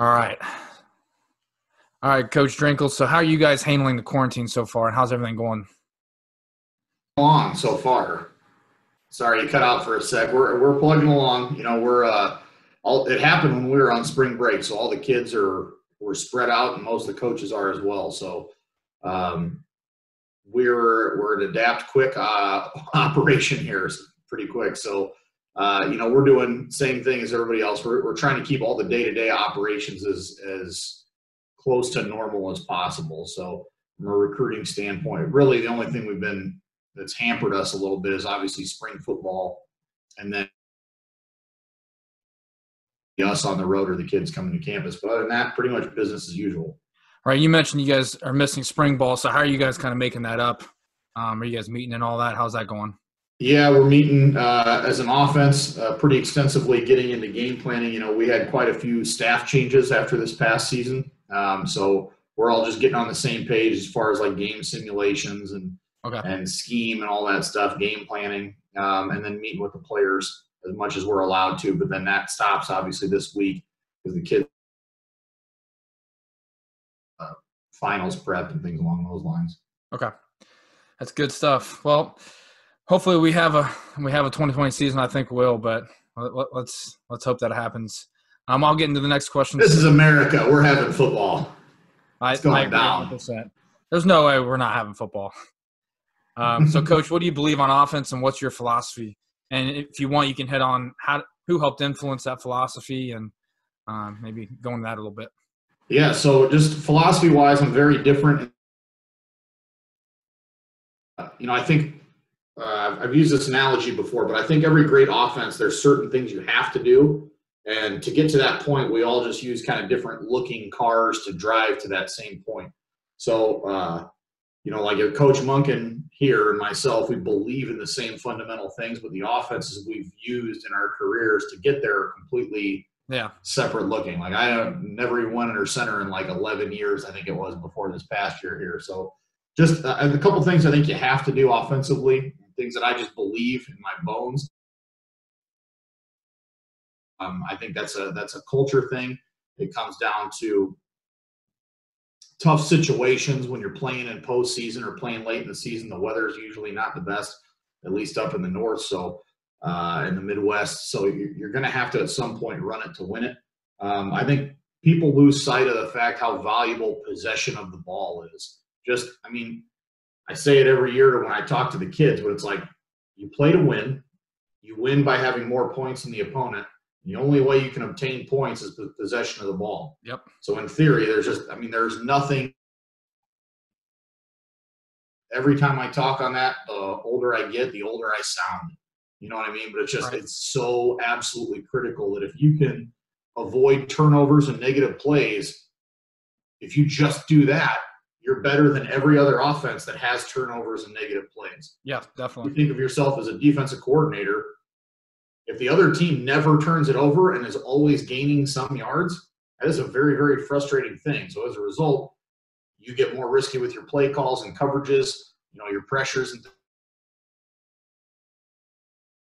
All right. All right, Coach Drinkall. So, how are you guys handling the quarantine so far, and how's everything going? Along so far. Sorry, you cut out for a sec. We're we're plugging along. You know, we're uh, all it happened when we were on spring break, so all the kids are were spread out, and most of the coaches are as well. So, um, we're we're an adapt quick uh, operation here, pretty quick. So, uh, you know, we're doing same thing as everybody else. We're we're trying to keep all the day to day operations as as close to normal as possible. So from a recruiting standpoint, really the only thing we've been that's hampered us a little bit is obviously spring football, and then us on the road or the kids coming to campus. But other than that, pretty much business as usual. Right, you mentioned you guys are missing spring ball. So how are you guys kind of making that up? Um, are you guys meeting and all that? How's that going? Yeah, we're meeting uh, as an offense uh, pretty extensively, getting into game planning. You know, we had quite a few staff changes after this past season. Um, so we're all just getting on the same page as far as like game simulations and okay. and scheme and all that stuff, game planning, um, and then meeting with the players as much as we're allowed to. But then that stops obviously this week because the kids uh, finals prep and things along those lines. Okay, that's good stuff. Well, hopefully we have a we have a 2020 season. I think we'll, but let's let's hope that happens. Um, I'll get into the next question. This is America. We're having football. It's going I down. 100%. There's no way we're not having football. Um, so, Coach, what do you believe on offense, and what's your philosophy? And if you want, you can hit on how who helped influence that philosophy, and um, maybe go into that a little bit. Yeah. So, just philosophy wise, I'm very different. You know, I think uh, I've used this analogy before, but I think every great offense, there's certain things you have to do and to get to that point, we all just use kind of different looking cars to drive to that same point. So, uh, you know, like Coach Monken here and myself, we believe in the same fundamental things, but the offenses we've used in our careers to get there are completely yeah separate looking. Like I have never even went under center in like 11 years, I think it was before this past year here. So, just uh, a couple things I think you have to do offensively, things that I just believe in my bones um, I think that's a that's a culture thing. It comes down to tough situations when you're playing in postseason or playing late in the season. The weather is usually not the best, at least up in the north. So uh, in the Midwest, so you're, going to have to at some point run it to win it. Um, I think people lose sight of the fact how valuable possession of the ball is. Just, I mean, I say it every year when I talk to the kids, but it's like you play to win. You win by having more points than the opponent. The only way you can obtain points is possession of the ball. Yep. So in theory, there's just, I mean, there's nothing. Every time I talk on that, the older I get, the older I sound. You know what I mean? But it's just, right. it's so absolutely critical that if you can avoid turnovers and negative plays, if you just do that, you're better than every other offense that has turnovers and negative plays. Yeah, definitely. You think of yourself as a defensive coordinator if the other team never turns it over and is always gaining some yards, that is a very, very frustrating thing. So as a result, you get more risky with your play calls and coverages, you know, your pressures and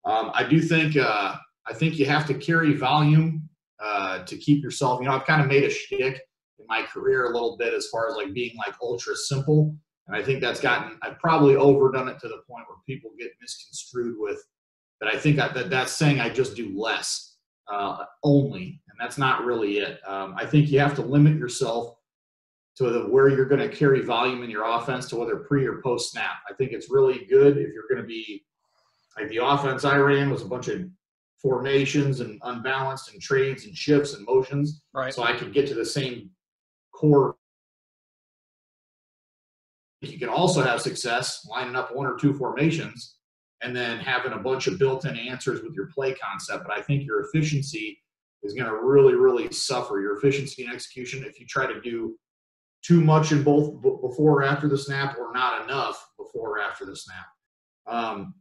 um, I do think uh, I think you have to carry volume uh, to keep yourself. You know, I've kind of made a shtick my career a little bit as far as like being like ultra simple, and I think that's gotten I've probably overdone it to the point where people get misconstrued with that I think that that's saying I just do less uh, only, and that's not really it. Um, I think you have to limit yourself to the, where you're going to carry volume in your offense to whether pre or post snap. I think it's really good if you're going to be like the offense I ran was a bunch of formations and unbalanced and trades and shifts and motions. Right. So I could get to the same core. You can also have success lining up one or two formations and then having a bunch of built-in answers with your play concept. But I think your efficiency is going to really, really suffer. Your efficiency and execution if you try to do too much in both before or after the snap, or not enough before or after the snap. Um,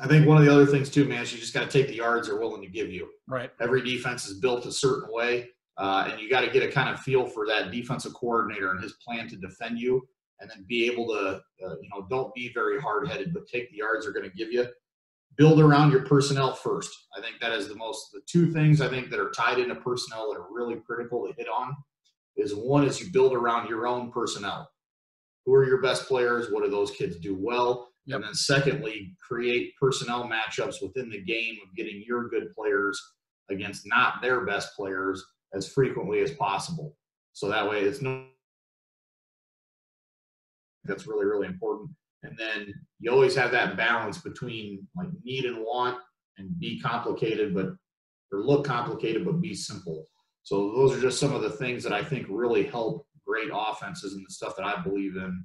I think one of the other things too, man, is you just got to take the yards they're willing to give you. Right. Every defense is built a certain way, uh, and you got to get a kind of feel for that defensive coordinator and his plan to defend you and then be able to, uh, you know, don't be very hard headed, but take the yards they're going to give you. build around your personnel first. I think that is the most the two things I think that are tied into personnel that are really critical to hit on is one is you build around your own personnel. Who are your best players? What do those kids do well? Yep. And then secondly, create personnel matchups within the game of getting your good players against not their best players as frequently as possible. So that way it's no that's really, really important. And then you always have that balance between like need and want and be complicated, but or look complicated, but be simple. So those are just some of the things that I think really help great offenses and the stuff that I believe in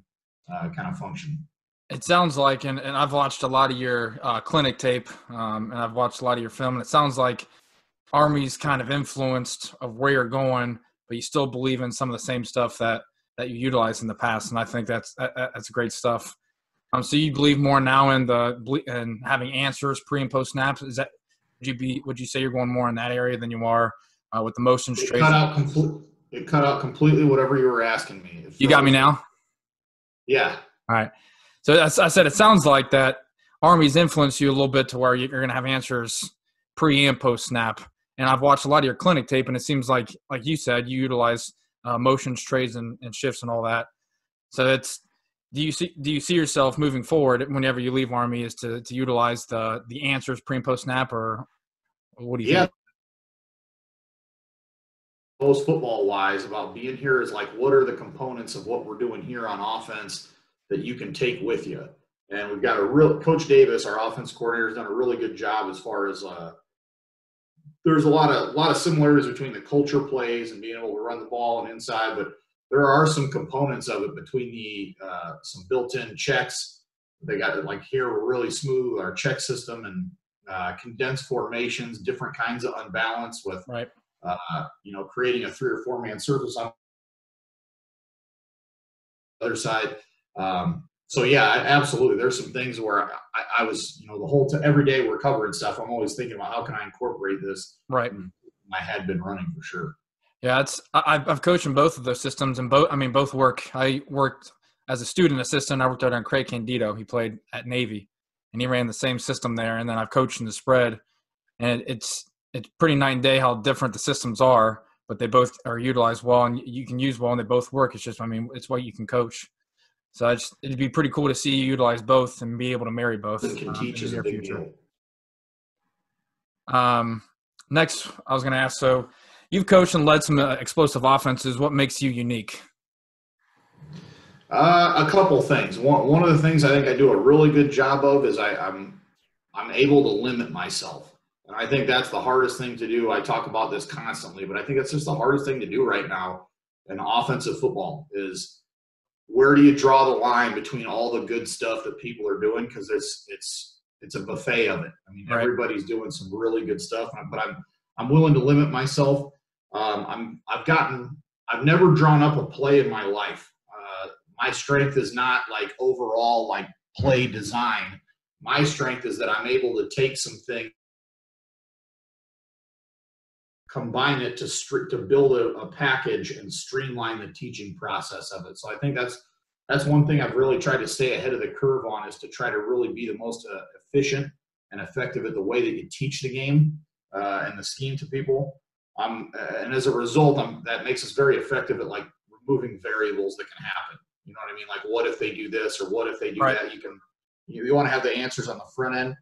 uh, kind of function. It sounds like, and, and I've watched a lot of your uh, clinic tape, um, and I've watched a lot of your film, and it sounds like Army's kind of influenced of where you're going, but you still believe in some of the same stuff that that you utilized in the past, and I think that's that's great stuff. Um, so you believe more now in the and having answers pre and post snaps. Is that would you be would you say you're going more in that area than you are uh, with the motion straight? Cut out complete. It cut out completely whatever you were asking me. If you got me now. Yeah. All right. So I said it sounds like that Army's influenced you a little bit to where you're going to have answers pre and post snap. And I've watched a lot of your clinic tape, and it seems like, like you said, you utilize uh, motions, trades, and, and shifts and all that. So it's do you see do you see yourself moving forward whenever you leave Army is to to utilize the the answers pre and post snap, or what do you? Yeah. Think? Most football wise about being here is like what are the components of what we're doing here on offense that you can take with you. And we've got a real Coach Davis, our offense coordinator, has done a really good job as far as uh, there's a lot of a lot of similarities between the culture plays and being able to run the ball and inside, but there are some components of it between the uh, some built-in checks. They got it like here we're really smooth our check system and uh, condensed formations, different kinds of unbalance with right. uh, you know creating a three or four man surface on the other side. Um, so yeah, absolutely. There's some things where I, I was, you know, the whole t- every day we're covering stuff. I'm always thinking about how can I incorporate this. Right. My head been running for sure. Yeah, it's I've, I've coached in both of those systems, and both I mean both work. I worked as a student assistant. I worked out on Craig Candido. He played at Navy, and he ran the same system there. And then I've coached in the spread, and it's it's pretty night and day how different the systems are. But they both are utilized well, and you can use well, and they both work. It's just I mean it's what you can coach. So just, it'd be pretty cool to see you utilize both and be able to marry both can um, teach in the near future. Um, next, I was going to ask. So, you've coached and led some uh, explosive offenses. What makes you unique? Uh, a couple things. One, one of the things I think I do a really good job of is I, I'm I'm able to limit myself. And I think that's the hardest thing to do. I talk about this constantly, but I think it's just the hardest thing to do right now in offensive football is where do you draw the line between all the good stuff that people are doing? Because it's it's it's a buffet of it. I mean, right. everybody's doing some really good stuff, but I'm I'm willing to limit myself. Um, I'm I've gotten I've never drawn up a play in my life. Uh, my strength is not like overall like play design. My strength is that I'm able to take some things combine it to stri- to build a, a, package and streamline the teaching process of it. So I think that's that's one thing I've really tried to stay ahead of the curve on is to try to really be the most uh, efficient and effective at the way that you teach the game uh, and the scheme to people. Um, and as a result, I'm, that makes us very effective at like removing variables that can happen. You know what I mean? Like what if they do this or what if they do right. that? You can you, you want to have the answers on the front end.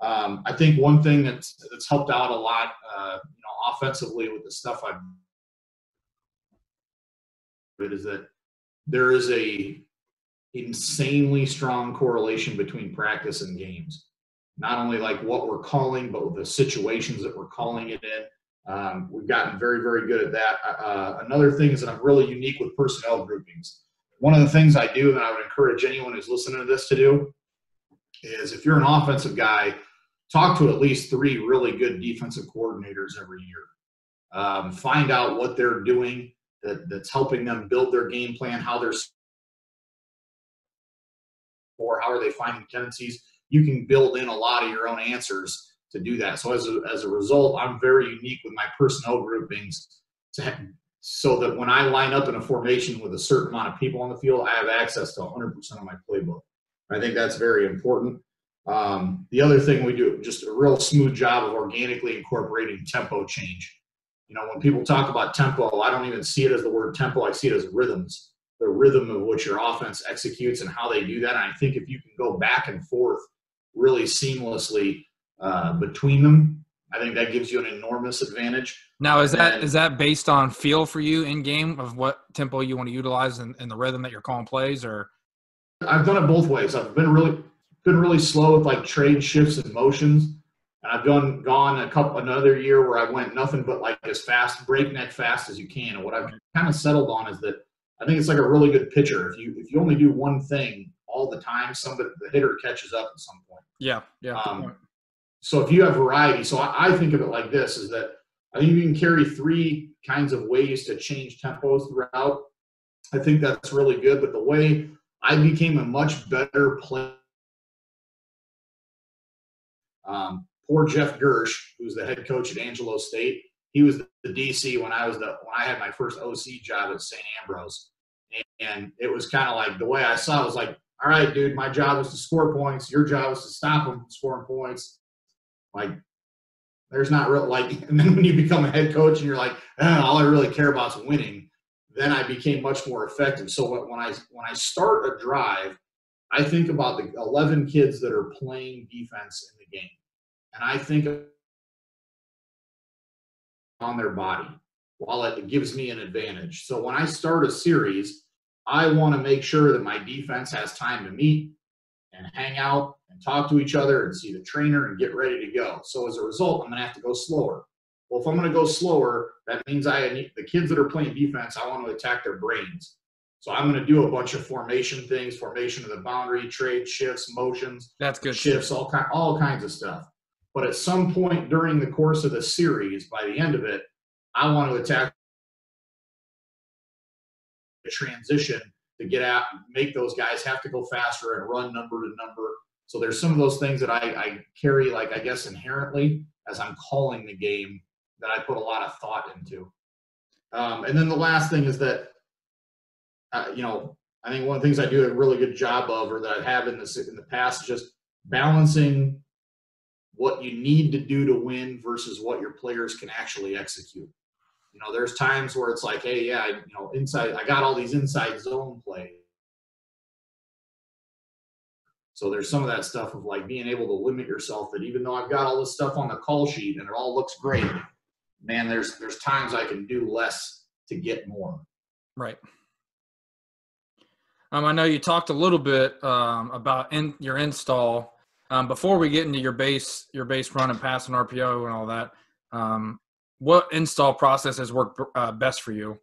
Um, I think one thing that's that's helped out a lot, uh, you know, offensively with the stuff I've is that there is a insanely strong correlation between practice and games. Not only like what we're calling, but the situations that we're calling it in. Um, we've gotten very, very good at that. Uh, uh, another thing is that I'm really unique with personnel groupings. One of the things I do, and I would encourage anyone who's listening to this to do, is if you're an offensive guy, talk to at least three really good defensive coordinators every year. Um, find out what they're doing that, that's helping them build their game plan, how they're or how are they finding tendencies. You can build in a lot of your own answers to do that. So as a, as a result, I'm very unique with my personnel groupings to so that when I line up in a formation with a certain amount of people on the field, I have access to 100% of my playbook. I think that's very important. Um, the other thing we do, just a real smooth job of organically incorporating tempo change. You know, when people talk about tempo, I don't even see it as the word tempo. I see it as rhythms, the rhythm of which your offense executes and how they do that. And I think if you can go back and forth really seamlessly uh, between them, I think that gives you an enormous advantage. Now, is that and, is that based on feel for you in game of what tempo you want to utilize and, and the rhythm that you're calling plays, or? I've done it both ways. I've been really been really slow with like trade shifts and motions. And I've gone gone a couple another year where I went nothing but like as fast, breakneck fast as you can. And what I've kind of settled on is that I think it's like a really good pitcher. If you if you only do one thing all the time, somebody the hitter catches up at some point. Yeah, yeah. Um, so if you have variety, so I, I think of it like this: is that I think you can carry three kinds of ways to change tempos throughout. I think that's really good. But the way I became a much better player um, poor Jeff Girsch, who's the head coach at Angelo State, he was the DC when I was the when I had my first OC job at St. Ambrose, and it was kind of like the way I saw it was like, all right, dude, my job was to score points. Your job was to stop them scoring points. Like, there's not real like, and then when you become a head coach and you're like, all I really care about is winning, then I became much more effective. So when I when I start a drive, I think about the 11 kids that are playing defense in the game and I think on their body while it gives me an advantage. So when I start a series, I want to make sure that my defense has time to meet and hang out and talk to each other and see the trainer and get ready to go. So as a result, I'm going to have to go slower. Well, if I'm going to go slower, that means I need the kids that are playing defense, I want to attack their brains. So I'm going to do a bunch of formation things, formation of the boundary, trade shifts, motions. That's good. Shifts, all kind, all kinds of stuff. But at some point during the course of the series, by the end of it, I want to attack a transition to get out, make those guys have to go faster and run number to number. So there's some of those things that I, I carry, like I guess inherently as I'm calling the game, that I put a lot of thought into. Um, and then the last thing is that, uh, you know, I think one of the things I do a really good job of, or that I have in this in the past, is just balancing what you need to do to win versus what your players can actually execute. You know, there's times where it's like, hey, yeah, you know, inside, I got all these inside zone plays. So there's some of that stuff of like being able to limit yourself that even though I've got all this stuff on the call sheet and it all looks great, man, there's there's times I can do less to get more. Right. Um, I know you talked a little bit um, about in your install um, before we get into your base, your base run and pass and RPO and all that, um, what install processes work uh, best for you?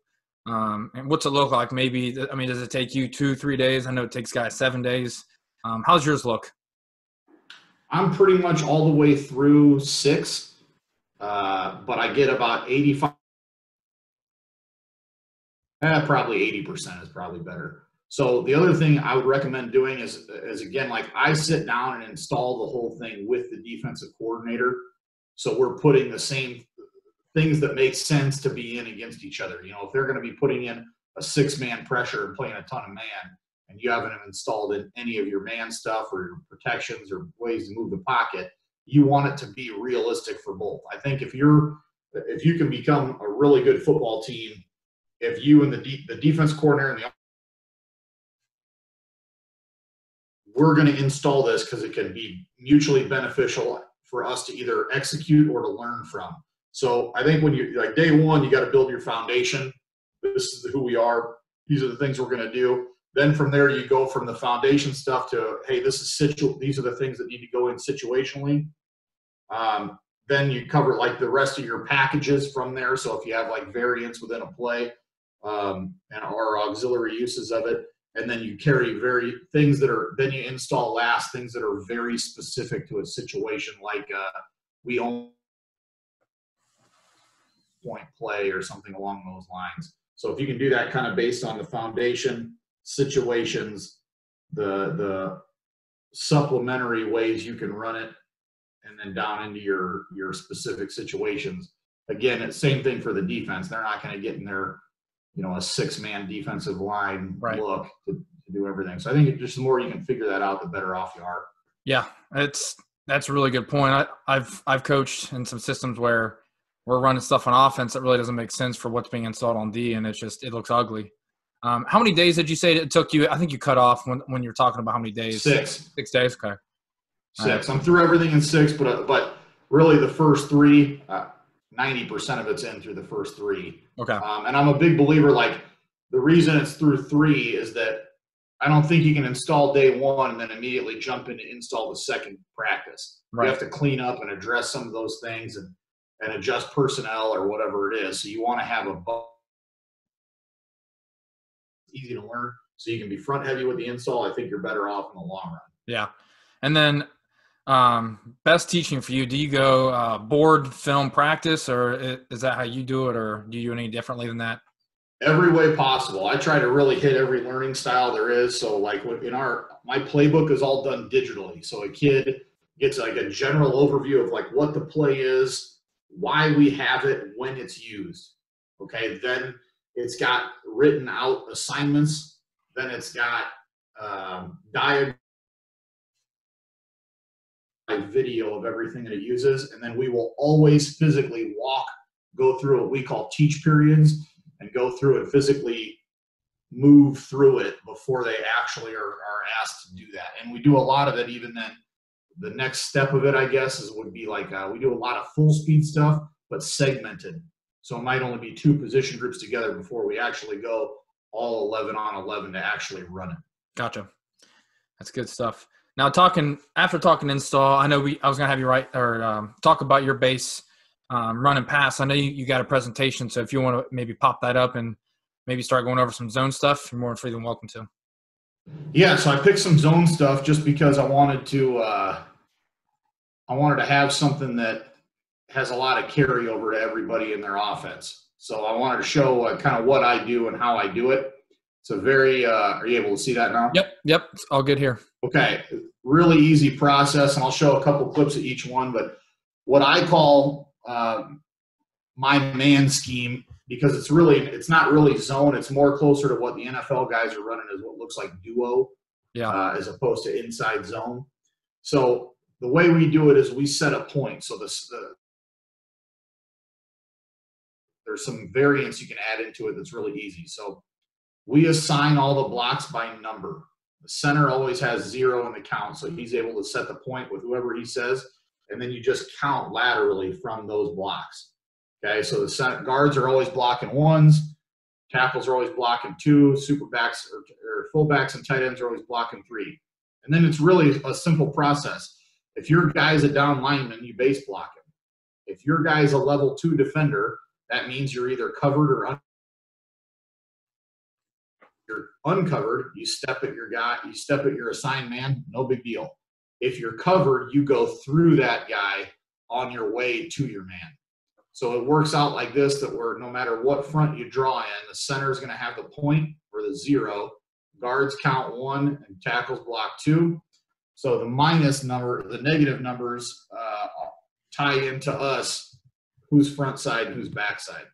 Um, and what's it look like? Maybe, I mean, does it take you two, three days? I know it takes guys seven days. Um, how's yours look? I'm pretty much all the way through six, uh, but I get about 85. Eh, probably 80% is probably better. So the other thing I would recommend doing is, is again, like I sit down and install the whole thing with the defensive coordinator. So we're putting the same things that make sense to be in against each other. You know, if they're going to be putting in a six man pressure and playing a ton of man, and you haven't installed in any of your man stuff or your protections or ways to move the pocket, you want it to be realistic for both. I think if you're if you can become a really good football team, if you and the de- the defense coordinator and the we're going to install this because it can be mutually beneficial for us to either execute or to learn from. So I think when you like day one, you got to build your foundation. This is who we are. These are the things we're going to do. Then from there, you go from the foundation stuff to hey, this is situ. These are the things that need to go in situationally. Um, then you cover like the rest of your packages from there. So if you have like variants within a play um, and or auxiliary uses of it, and then you carry very things that are then you install last things that are very specific to a situation like uh, we own point play or something along those lines. So if you can do that kind of based on the foundation situations the the supplementary ways you can run it and then down into your your specific situations. Again it's same thing for the defense. They're not going to get in there you know a six man defensive line right. look to, to, do everything. So I think just the more you can figure that out, the better off you are. Yeah, it's that's a really good point. I, I've I've coached in some systems where we're running stuff on offense that really doesn't make sense for what's being installed on D, and it's just it looks ugly. Um, how many days did you say it took you? I think you cut off when when you were talking about how many days. Six. Six days. Okay. Six. I'm through everything in six, but uh, but really the first three, uh, ninety percent of it's in through the first three. Okay. Um, and I'm a big believer. Like the reason it's through three is that I don't think you can install day one and then immediately jump in to install the second practice. Right. You have to clean up and address some of those things and and adjust personnel or whatever it is. So you want to have a easy to learn, so you can be front heavy with the install. I think you're better off in the long run. Yeah, and then um, best teaching for you. Do you go uh, board film practice, or is that how you do it, or do you do any differently than that? every way possible. I try to really hit every learning style there is. So like in our my playbook is all done digitally. So a kid gets like a general overview of like what the play is, why we have it, when it's used. Okay, then it's got written out assignments. Then it's got um, diagram video of everything that it uses, and then we will always physically walk, go through what we call teach periods, and go through and physically move through it before they actually are, are asked to do that. And we do a lot of it even then. The next step of it, I guess, is would be like uh, we do a lot of full speed stuff, but segmented. So it might only be two position groups together before we actually go all 11 on 11 to actually run it. Gotcha. That's good stuff. Now, talking after talking install, I know we. I was gonna have you write or um, talk about your base um, run and pass. I know you, you got a presentation, so if you want to maybe pop that up and maybe start going over some zone stuff, you're more than free than welcome to. Yeah, so I picked some zone stuff just because I wanted to. Uh, I wanted to have something that has a lot of carryover to everybody in their offense. So I wanted to show uh, kind of what I do and how I do it. It's a very. Uh, are you able to see that now? Yep, yep, it's all good here. Okay, really easy process, and I'll show a couple clips of each one. But what I call um, my man scheme, because it's really it's not really zone. It's more closer to what the NFL guys are running is what looks like duo, Yeah. uh, as opposed to inside zone. So the way we do it is we set a point. So this the there's some variance you can add into it that's really easy. So we assign all the blocks by number. The center always has zero in the count, so mm-hmm. he's able to set the point with whoever he says, and then you just count laterally from those blocks. Okay, so the center, guards are always blocking ones, tackles are always blocking two, super backs or, or fullbacks and tight ends are always blocking three. And then it's really a simple process. If your guy's a down lineman, you base block him. If your guy's a level two defender, that means you're either covered or uncovered, you step at your guy, you step at your assigned man, no big deal. If you're covered, you go through that guy on your way to your man. So it works out like this that where no matter what front you draw in, the center is going to have the point or the zero. Guards count one and tackles block two. So the minus number, the negative numbers uh, tie into us who's front side who's back side.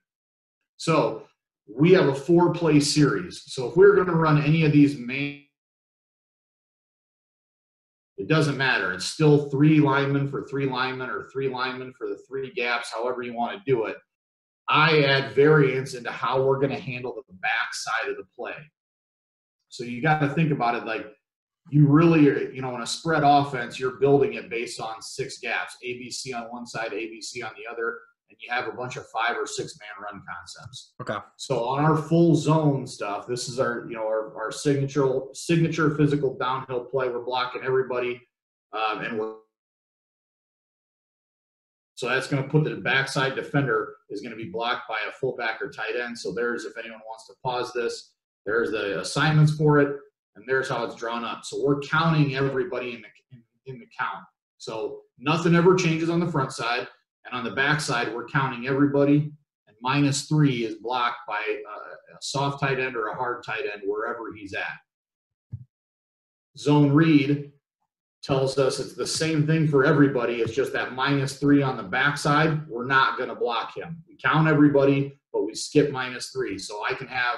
So we have a four play series. So if we're going to run any of these main, it doesn't matter. It's still three linemen for three linemen or three linemen for the three gaps, however you want to do it. I add variance into how we're going to handle the back side of the play. So you got to think about it like you really, are, you know, in a spread offense, you're building it based on six gaps ABC on one side, ABC on the other, and you have a bunch of five or six man run concepts. Okay. So on our full zone stuff, this is our you know our, our signature signature physical downhill play. We're blocking everybody, um, and we're so that's going to put the backside defender is going to be blocked by a fullback or tight end. So there's if anyone wants to pause this, there's the assignments for it, and there's how it's drawn up. So we're counting everybody in the in, in the count. So nothing ever changes on the front side, and on the backside, we're counting everybody and minus three is blocked by a, a soft tight end or a hard tight end wherever he's at. Zone read tells us it's the same thing for everybody. It's just that minus three on the backside. We're not going to block him. We count everybody, but we skip minus three. So I can have,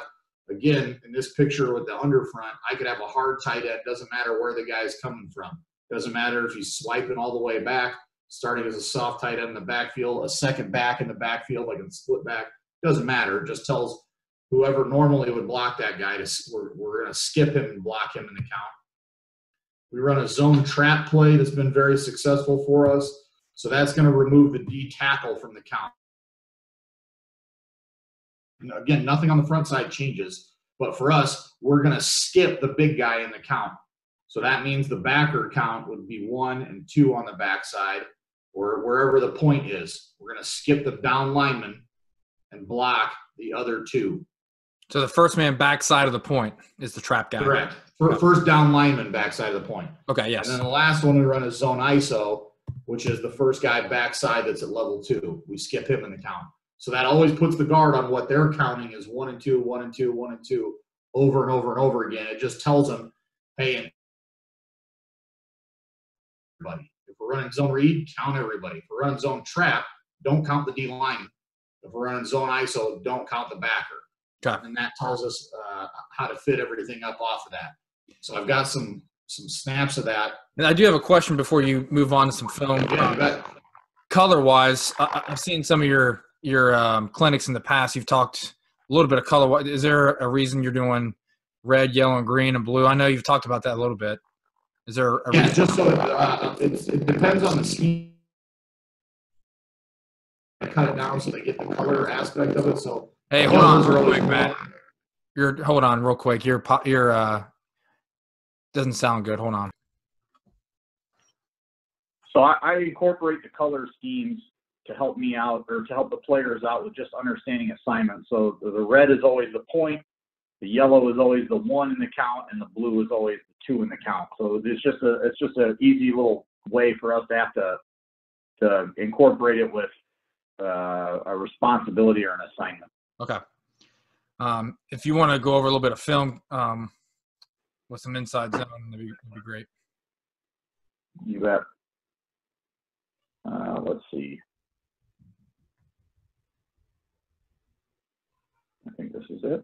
again, in this picture with the underfront, I could have a hard tight end. Doesn't matter where the guy's coming from. Doesn't matter if he's swiping all the way back, starting as a soft tight end in the backfield, a second back in the backfield, like a split back. Doesn't matter. It just tells whoever normally would block that guy to we're, we're going to skip him and block him in the count. We run a zone trap play that's been very successful for us. So that's going to remove the D tackle from the count. And again, nothing on the front side changes, but for us, we're going to skip the big guy in the count. So that means the backer count would be one and two on the backside, or wherever the point is. We're going to skip the down lineman and block the other two. So the first man backside of the point is the trap guy. Correct. First down lineman backside of the point. Okay, yes. And then the last one we run is zone ISO, which is the first guy backside that's at level two. We skip him in the count. So that always puts the guard on what they're counting is one and two, one and two, one and two, over and over and over again. It just tells them, hey, everybody. If we're running zone read, count everybody. If we're running zone trap, don't count the D line. If we're running zone ISO, don't count the backer. Okay. And that tells us uh, how to fit everything up off of that. So I've got some some snaps of that. And I do have a question before you move on to some film. Yeah, color wise, I, have seen some of your your um, clinics in the past. You've talked a little bit of color. Is there a reason you're doing red, yellow, and green and blue? I know you've talked about that a little bit. Is there a yeah, just so uh, it depends on the scheme. I cut it down so they get the color aspect of it. So hey, hold on real quick, Matt. You're hold on real quick. Your your uh doesn't sound good. Hold on. So I, I incorporate the color schemes to help me out or to help the players out with just understanding assignments. So the, the red is always the point, the yellow is always the one in the count, and the blue is always the two in the count. So it's just a it's just an easy little way for us to have to to incorporate it with uh, a responsibility or an assignment. Okay. Um, if you want to go over a little bit of film um, with some inside zone, that'd be, that'd be great. You bet. Uh, let's see. I think this is it.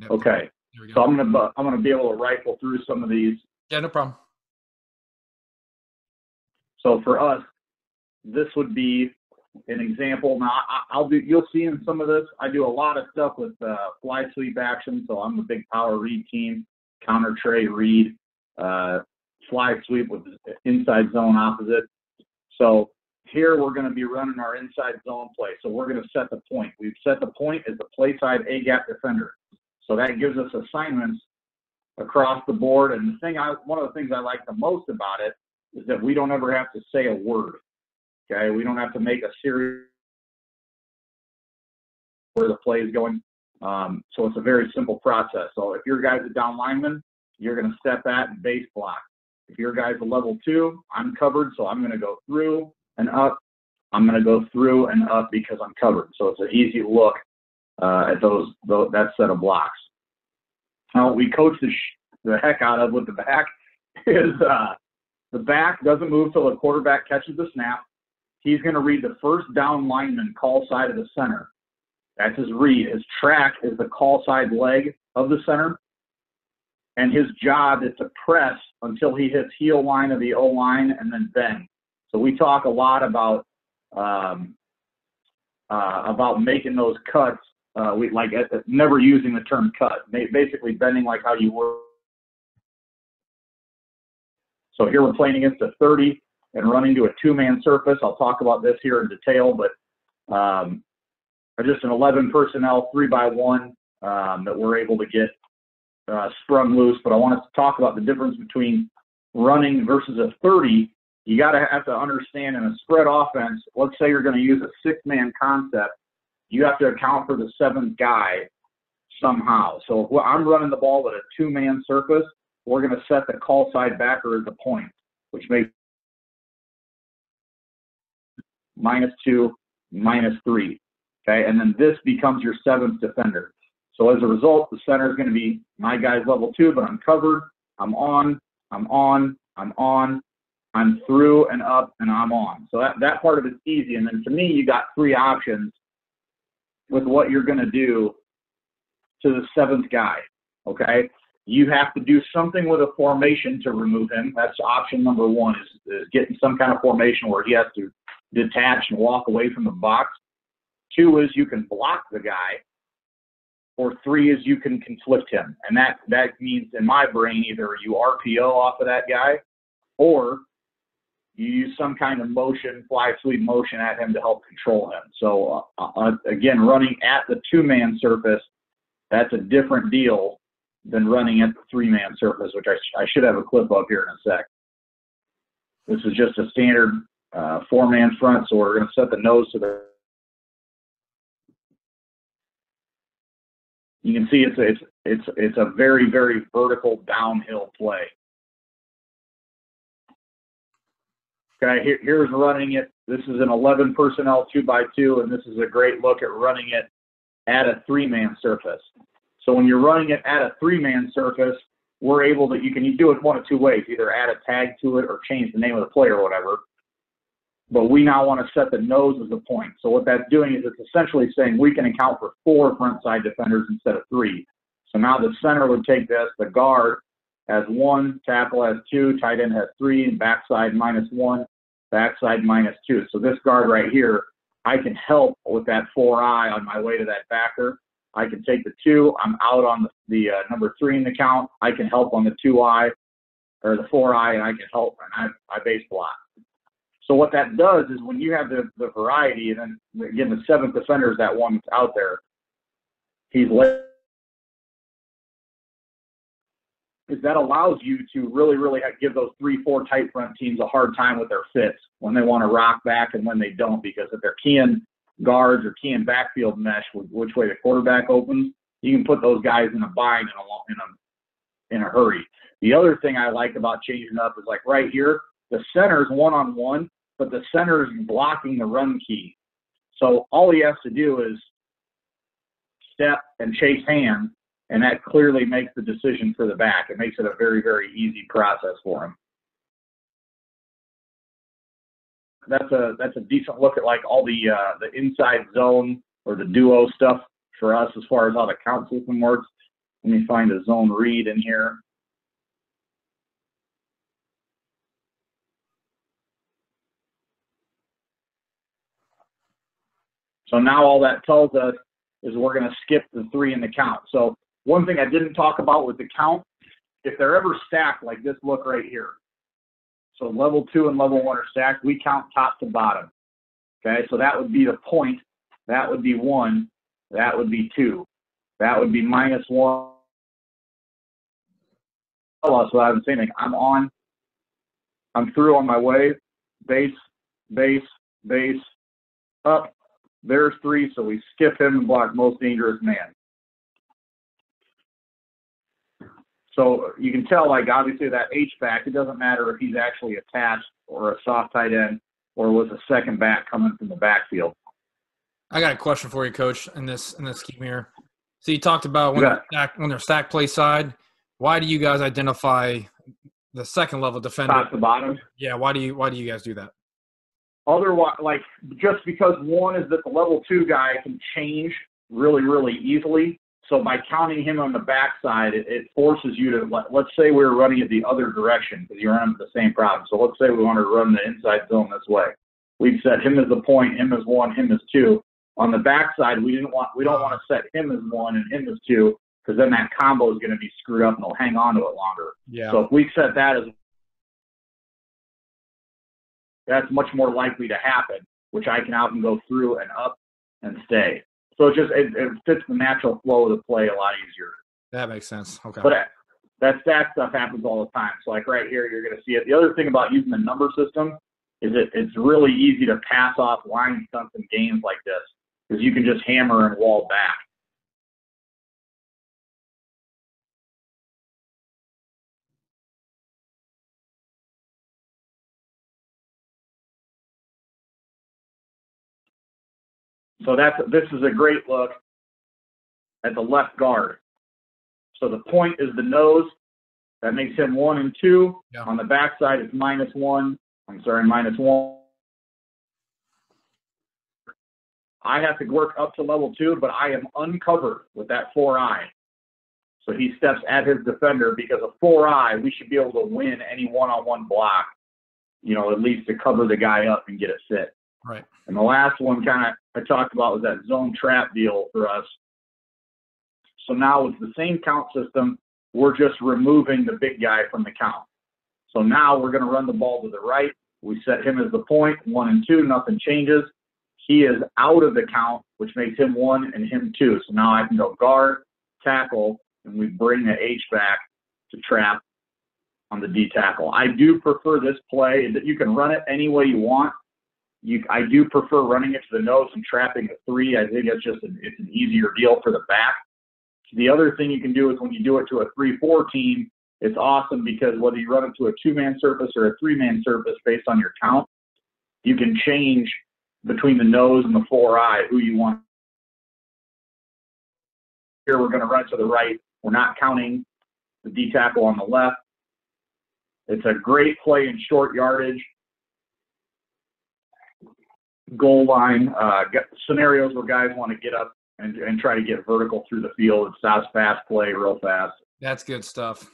Yep. Okay. So I'm gonna I'm gonna be able to rifle through some of these. Yeah, no problem. So for us, this would be an example. Now I'll do. You'll see in some of this. I do a lot of stuff with uh, fly sweep action. So I'm a big power read team, counter trey read, uh, fly sweep with inside zone opposite. So here we're going to be running our inside zone play. So we're going to set the point. We've set the point as the play side A gap defender. So that gives us assignments across the board. And the thing I, one of the things I like the most about it is that we don't ever have to say a word. Okay, we don't have to make a series where the play is going. Um, so it's a very simple process. So if your guy's a down lineman, you're going to step at and base block. If your guy's a level two, I'm covered, so I'm going to go through and up. I'm going to go through and up because I'm covered. So it's an easy look uh, at those, those, that set of blocks. Now we coach the, sh- the heck out of with the back is uh, the back doesn't move till the quarterback catches the snap. He's going to read the first down lineman call side of the center. That's his read. His track is the call side leg of the center. And his job is to press until he hits heel line of the O line and then bend. So we talk a lot about um, uh, about making those cuts. Uh, we like uh, never using the term cut. Basically, bending like how you were. So here we're playing against a 30 and running to a two-man surface. I'll talk about this here in detail, but um, just an 11 personnel three by one um, that we're able to get uh, sprung loose. But I want to talk about the difference between running versus a 30. You got to have to understand in a spread offense. Let's say you're going to use a six-man concept. You have to account for the seventh guy somehow. So if I'm running the ball with a two-man surface, we're going to set the call side backer as a point, which makes minus two, minus three. Okay, and then this becomes your seventh defender. So as a result, the center is going to be my guy's level two, but I'm covered, I'm on, I'm on, I'm on, I'm through and up, and I'm on. So that, that part of it's easy. And then to me, you got three options with what you're going to do to the seventh guy. Okay, you have to do something with a formation to remove him. That's option number one is, is getting some kind of formation where he has to detach and walk away from the box. Two is you can block the guy. Or three is you can conflict him. And that, that means in my brain, either you RPO off of that guy or you use some kind of motion, fly sweep motion at him to help control him. So uh, uh, again, running at the two-man surface, that's a different deal than running at the three-man surface, which I, I should have a clip of here in a sec. This is just a standard uh, four-man front, so we're going to set the nose to the. You can see it's a, it's it's it's a very very vertical downhill play. Okay, here, here's running it. This is an 11 personnel two by two, and this is a great look at running it at a three-man surface. So when you're running it at a three-man surface, we're able to, you can do it one of two ways, either add a tag to it or change the name of the player or whatever. But we now want to set the nose as the point. So what that's doing is it's essentially saying we can account for four front side defenders instead of three. So now the center would take this, the guard has one, tackle has two, tight end has three, and backside minus one, backside minus two. So this guard right here, I can help with that four eye on my way to that backer. I can take the two. I'm out on the, the uh, number three in the count. I can help on the two eye or the four eye, and I can help and I, I base block. So what that does is when you have the, the variety, and then again the seventh defender is that one that's out there. He's late. Is that allows you to really, really give those three, four tight front teams a hard time with their fits when they want to rock back and when they don't, because if they're keying guards or keying backfield mesh, which way the quarterback opens, you can put those guys in a bind in a in a in a hurry. The other thing I like about changing up is like right here, the center's one on one, but the center's blocking the run key. So all he has to do is step and chase hand, and that clearly makes the decision for the back. It makes it a very, very easy process for him. that's a that's a decent look at like all the uh, the inside zone or the duo stuff for us as far as how the count system works. Let me find a zone read in here. So now all that tells us is we're going to skip the three in the count. So one thing I didn't talk about with the count, if they're ever stacked like this look right here, so level two and level one are stacked. We count top to bottom. Okay, so that would be the point. That would be one. That would be two. That would be minus one. So I haven't seen anything. I'm on. I'm through on my way. Base, base, base, up. There's three, so we skip him and block most dangerous man. So you can tell, like obviously that H back, it doesn't matter if he's actually attached or a soft tight end or was a second back coming from the backfield. I got a question for you, Coach, in this in this scheme here. So you talked about when they're stack, when they're stack play side. Why do you guys identify the second level defender? Top to bottom. Yeah. Why do you why do you guys do that? Otherwise, like just because one is that the level two guy can change really really easily, so by counting him on the backside, it, it forces you to let, let's say we are running it the other direction because you're running the same problem. So let's say we want to run the inside zone this way. We've set him as a point, him as one, him as two. On the backside, we didn't want we don't want to set him as one and him as two because then that combo is going to be screwed up and they'll hang on to it longer. Yeah. So if we set that as that's much more likely to happen, which I can out and go through and up and stay. So it just it, it fits the natural flow of the play a lot easier. That makes sense. Okay. But uh, that stack stuff happens all the time. So like right here, you're going to see it. The other thing about using the number system is it, it's really easy to pass off line stunts in games like this because you can just hammer and wall back. So that's this is a great look at the left guard. So the point is the nose. That makes him one and two. Yeah. On the backside, it's minus one. I'm sorry, minus one. I have to work up to level two, but I am uncovered with that four eye. So he steps at his defender because a four eye, we should be able to win any one on one block, you know, at least to cover the guy up and get a sit. Right. And the last one kind of I talked about was that zone trap deal for us. So now it's the same count system. We're just removing the big guy from the count. So now we're going to run the ball to the right. We set him as the point, one and two, nothing changes. He is out of the count, which makes him one and him two. So now I can go guard, tackle, and we bring the H back to trap on the D tackle. I do prefer this play that you can run it any way you want. You, I do prefer running it to the nose and trapping a three. I think it's just an, it's an easier deal for the back. The other thing you can do is when you do it to a three-four team, it's awesome because whether you run it to a two-man surface or a three-man surface based on your count, you can change between the nose and the four eye who you want. Here we're going to run to the right. We're not counting the D tackle on the left. It's a great play in short yardage, goal line uh, scenarios where guys want to get up and, and try to get vertical through the field. It stops fast play real fast. That's good stuff.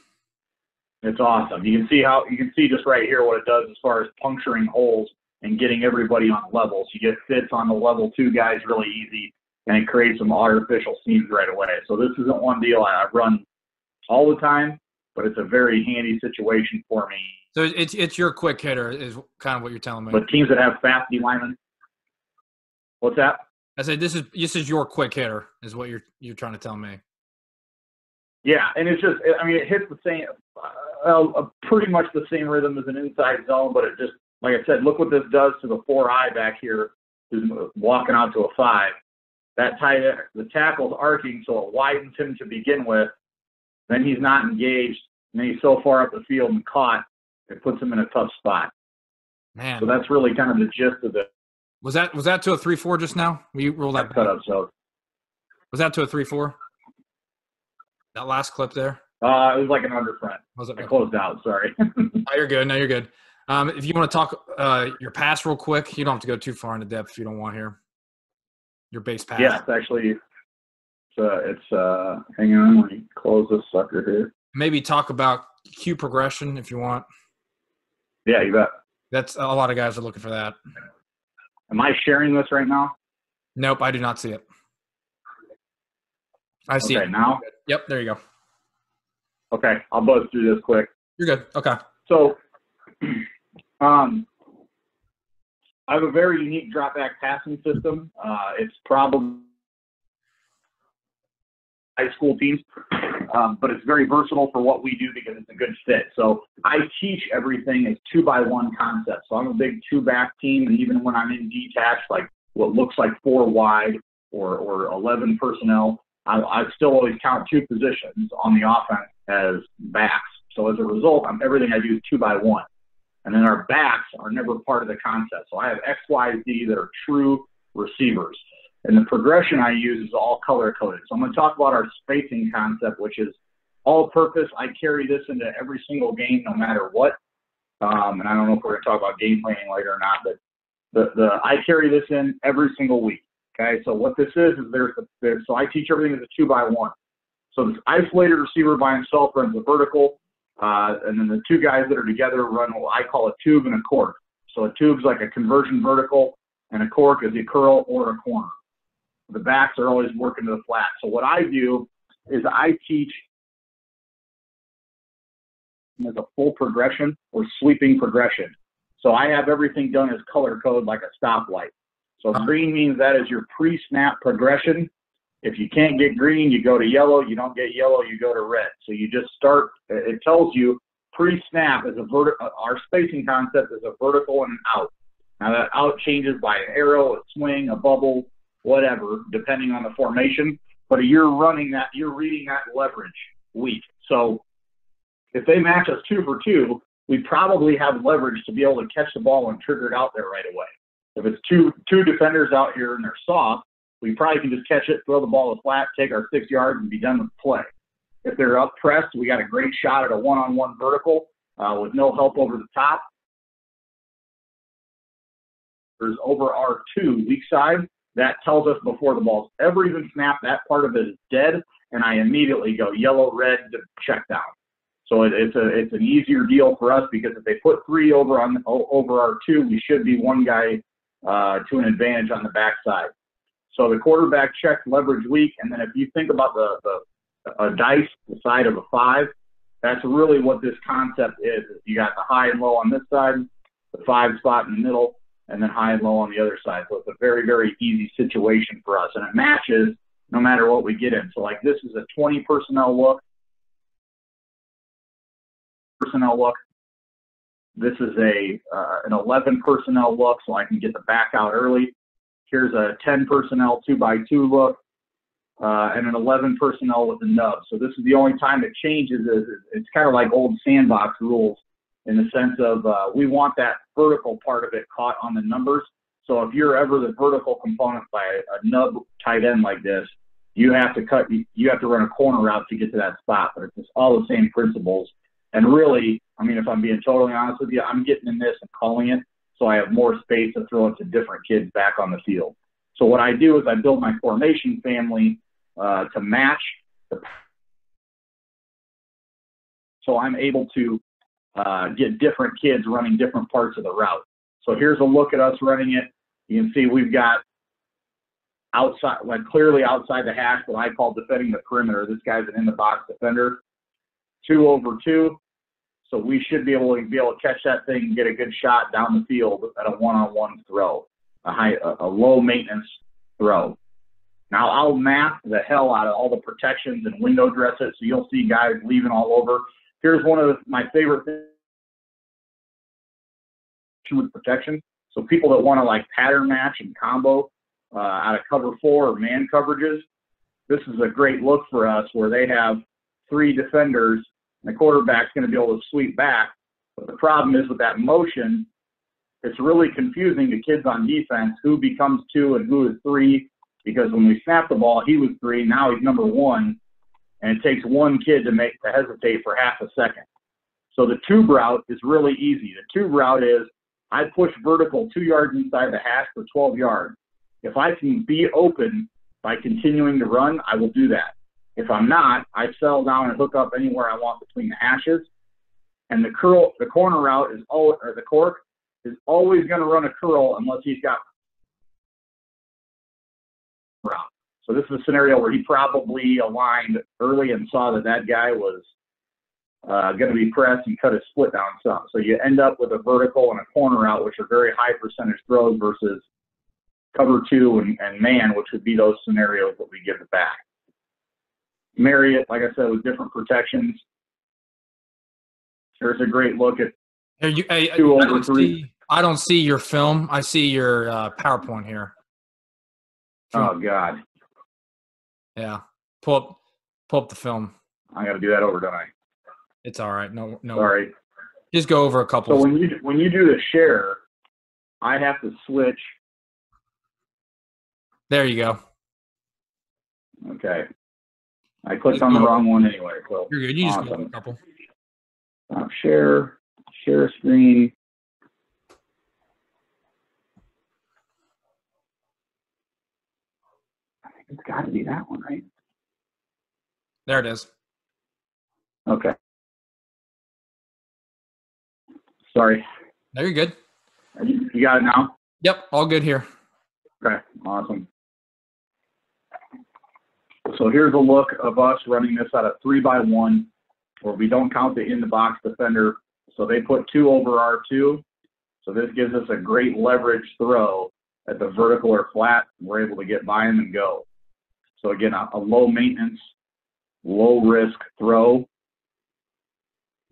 It's awesome. You can see how you can see just right here what it does as far as puncturing holes and getting everybody on levels. You get fits on the level two guys really easy, and it creates some artificial seams right away. So this isn't one deal I run all the time, but it's a very handy situation for me. So it's it's your quick hitter is kind of what you're telling me. But teams that have fast D linemen, what's that? I said this is this is your quick hitter is what you're you're trying to tell me. Yeah, and it's just I mean it hits the same, uh, uh, pretty much the same rhythm as an inside zone, but it just like I said, look what this does to the four eye back here who's walking out to a five. That tight the tackle's arcing, so it widens him to begin with. Then he's not engaged, and then he's so far up the field and caught, it puts him in a tough spot. Man, so that's really kind of the gist of it. Was that was that to a three four just now? We rolled that cut up. So was that to a three four? That last clip there. Uh, it was like an underfront. Was it? I closed out. Sorry. oh, you're good. No, you're good. Um, if you want to talk uh, your pass real quick, you don't have to go too far into depth if you don't want here. Your base pass. Yeah, it's actually it's uh, it's uh, hang on, let me close this sucker here. Maybe talk about cue progression if you want. Yeah, you bet. That's a lot of guys are looking for that. Am I sharing this right now? Nope, I do not see it. I see okay, it now. Yep, there you go. Okay, I'll buzz through this quick. You're good. Okay. So, um, I have a very unique drop back passing system. Uh, it's probably high school teams, um, but it's very versatile for what we do because it's a good fit. So I teach everything as two by one concept. So I'm a big two back team, and even when I'm in detached, like what looks like four wide or or 11 personnel, I, I still always count two positions on the offense as backs. So as a result, I'm, everything I do is two by one. And then our backs are never part of the concept. So I have X, Y, Z that are true receivers. And the progression I use is all color coded. So I'm going to talk about our spacing concept, which is all purpose. I carry this into every single game, no matter what. Um, and I don't know if we're going to talk about game planning later or not, but the, the I carry this in every single week. Okay, so what this is is there's, a, there's so I teach everything as a two by one. So this isolated receiver by himself runs a vertical, uh, and then the two guys that are together run what I call a tube and a cork. So a tube's like a conversion vertical, and a cork is a curl or a corner. The backs are always working to the flat. So what I do is I teach as a full progression or sweeping progression. So I have everything done as color code like a stoplight. So uh-huh. green means that is your pre-snap progression. If you can't get green, you go to yellow. You don't get yellow, you go to red. So you just start. It tells you pre-snap is a vert. Uh, our spacing concept is a vertical and an out. Now that out changes by an arrow, a swing, a bubble, whatever, depending on the formation. But you're running that. You're reading that leverage weak. So if they match us two for two, we probably have leverage to be able to catch the ball and trigger it out there right away. If it's two two defenders out here and they're soft, we probably can just catch it, throw the ball to flat, take our six yards, and be done with the play. If they're up pressed, we got a great shot at a one-on-one vertical uh, with no help over the top. There's over our two weak side. That tells us before the ball's ever even snapped, that part of it is dead, and I immediately go yellow, red check down. So it, it's a it's an easier deal for us because if they put three over on over our two, we should be one guy uh, to an advantage on the backside. So the quarterback checks leverage weak, and then if you think about the, the a dice, the side of a five, that's really what this concept is. You got the high and low on this side, the five spot in the middle, and then high and low on the other side. So it's a very, very easy situation for us, and it matches no matter what we get in. So like this is a 20 personnel look, personnel look. This is a uh, an 11 personnel look, so I can get the back out early. Here's a 10 personnel two by two look, uh, and an 11 personnel with a nub. So this is the only time it changes. Is it's kind of like old sandbox rules in the sense of uh, we want that vertical part of it caught on the numbers. So if you're ever the vertical component by a nub tight end like this, you have to cut, you have to run a corner route to get to that spot. But it's all the same principles. And really, I mean, if I'm being totally honest with you, I'm getting in this and calling it so I have more space to throw it to different kids back on the field. So what I do is I build my formation family uh, to match the so I'm able to uh, get different kids running different parts of the route. So here's a look at us running it. You can see we've got outside, like clearly outside the hash, what I call defending the perimeter. This guy's an in the box defender. Two over two. So we should be able to be able to catch that thing and get a good shot down the field at a one-on-one throw, a high, a, a low maintenance throw. Now I'll map the hell out of all the protections and window dresses, so you'll see guys leaving all over. Here's one of my favorite things with protection. So people that want to like pattern match and combo uh, out of cover four or man coverages, this is a great look for us where they have three defenders and the quarterback's going to be able to sweep back. But the problem is with that motion, it's really confusing to kids on defense who becomes two and who is three. Because when we snap the ball, he was three, now he's number one, and it takes one kid to make to hesitate for half a second. So the tube route is really easy. The tube route is I push vertical two yards inside the hash for 12 yards. If I can be open by continuing to run, I will do that. If I'm not, I settle down and hook up anywhere I want between the hashes. And the curl, the corner route is always, or the cork is always going to run a curl unless he's got route. So this is a scenario where he probably aligned early and saw that that guy was uh, going to be pressed and cut his split down some. So you end up with a vertical and a corner out, which are very high percentage throws versus cover two and, and man, which would be those scenarios that we give it back. Marry it, like I said, with different protections. There's a great look at you, I, two I, I don't three. See, I don't see your film. I see your uh, PowerPoint here. Oh God. Yeah. Pull up, pull up the film. I got to do that over, don't I? It's all right. No, no. Sorry. Just go over a couple. So when you when you do the share, I have to switch. There you go. Okay. I clicked on the wrong one anyway. So You're good. You awesome. just go a couple. Stop share. Share screen. I think it's got to be that one, right? There it is. Okay. Sorry. No, you're good. You got it now? Yep, all good here. Okay, awesome. So here's a look of us running this out of three by one, where we don't count the in the box defender. So they put two over our two. So this gives us a great leverage throw at the vertical or flat. We're able to get by them and go. So again, a, a low maintenance, low risk throw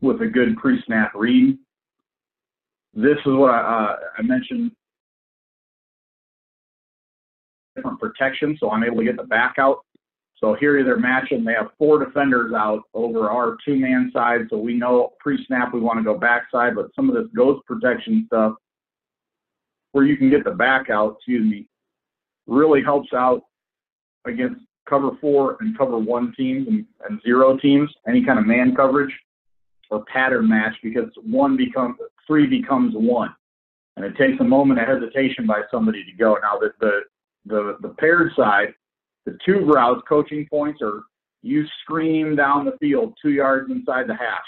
with a good pre-snap read this is what I, uh, I mentioned different protection, so I'm able to get the back out. So here they're matching. They have four defenders out over our two-man side, so we know pre-snap we want to go backside, but some of this ghost protection stuff where you can get the back out, excuse me, really helps out against cover four and cover one teams and, and zero teams, any kind of man coverage or pattern match because one becomes three becomes one, and it takes a moment of hesitation by somebody to go. Now the the the, the paired side, the two routes coaching points are you scream down the field two yards inside the hash.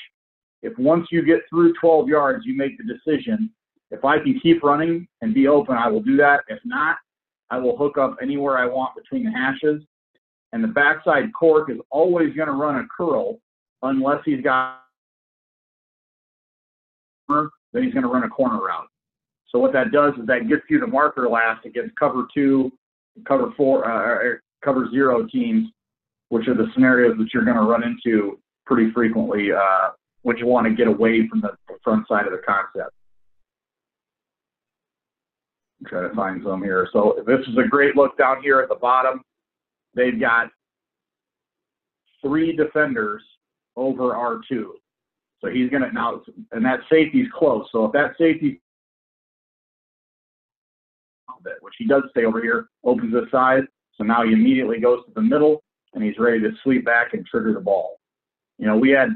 If once you get through 12 yards, you make the decision, if I can keep running and be open, I will do that. If not, I will hook up anywhere I want between the hashes. And the backside cork is always going to run a curl unless he's got, then he's going to run a corner route. So what that does is that gets you the marker last against cover two, cover four, uh, cover zero teams, which are the scenarios that you're going to run into pretty frequently uh, when you want to get away from the front side of the concept. Try to find some here. So this is a great look down here at the bottom. They've got three defenders over R2. So he's going to now, and that safety's close. So if that safety, which he does stay over here, opens the side. So now he immediately goes to the middle and he's ready to sweep back and trigger the ball. You know, we had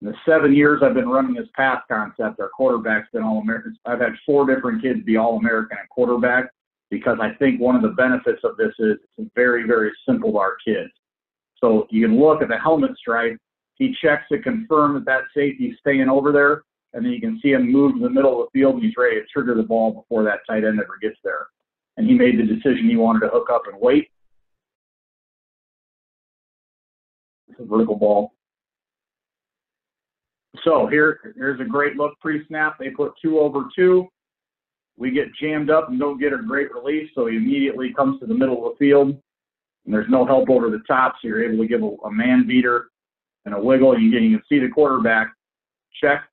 in the seven years I've been running this pass concept, our quarterback's been all American. I've had four different kids be all American at quarterback because I think one of the benefits of this is it's very, very simple to our kids. So you can look at the helmet stripe. He checks to confirm that that safety's staying over there, and then you can see him move to the middle of the field, and he's ready to trigger the ball before that tight end ever gets there. And he made the decision he wanted to hook up and wait. It's a vertical ball. So here, here's a great look pre-snap. They put two over two. We get jammed up and don't get a great release, so he immediately comes to the middle of the field. And there's no help over the top, so you're able to give a, a man beater and a wiggle. You can, you can see the quarterback check,